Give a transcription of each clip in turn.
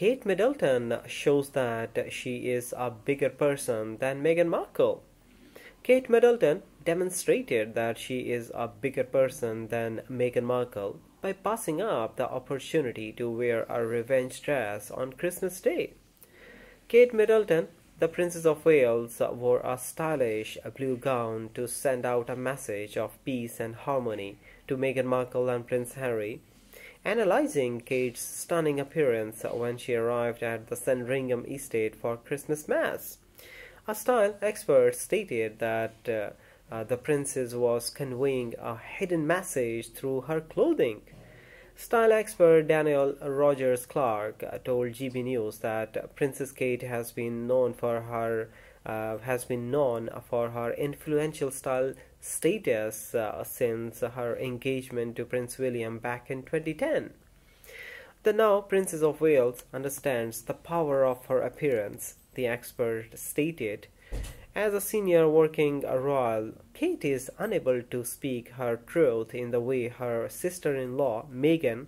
Kate Middleton shows that she is a bigger person than Meghan Markle. Kate Middleton demonstrated that she is a bigger person than Meghan Markle by passing up the opportunity to wear a revenge dress on Christmas Day. Kate Middleton, the Princess of Wales, wore a stylish blue gown to send out a message of peace and harmony to Meghan Markle and Prince Harry analyzing Kate's stunning appearance when she arrived at the Sandringham estate for Christmas Mass. A style expert stated that uh, uh, the princess was conveying a hidden message through her clothing. Style expert Danielle Rogers Clark told GB News that Princess Kate has been known for her uh, has been known for her influential style status uh, since her engagement to Prince William back in 2010. The now Princess of Wales understands the power of her appearance, the expert stated. As a senior working royal, Kate is unable to speak her truth in the way her sister-in-law Meghan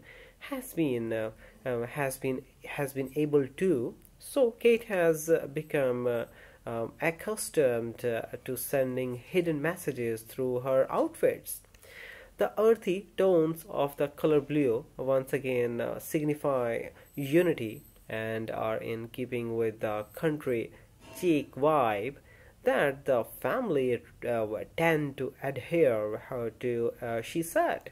has been uh, uh, has been has been able to. So Kate has become uh, um, accustomed uh, to sending hidden messages through her outfits. The earthy tones of the color blue once again uh, signify unity and are in keeping with the country chic vibe that the family uh, tend to adhere to, uh, she said.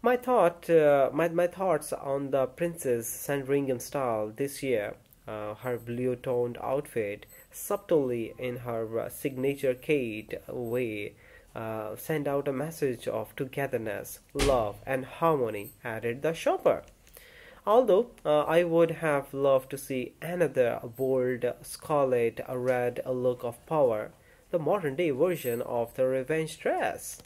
My thought, uh, my, my thoughts on the Princess Sandringham style this year, uh, her blue-toned outfit, subtly in her uh, signature Kate way, uh, send out a message of togetherness, love, and harmony, added the shopper. Although uh, I would have loved to see another bold scarlet red look of power, the modern day version of the revenge dress.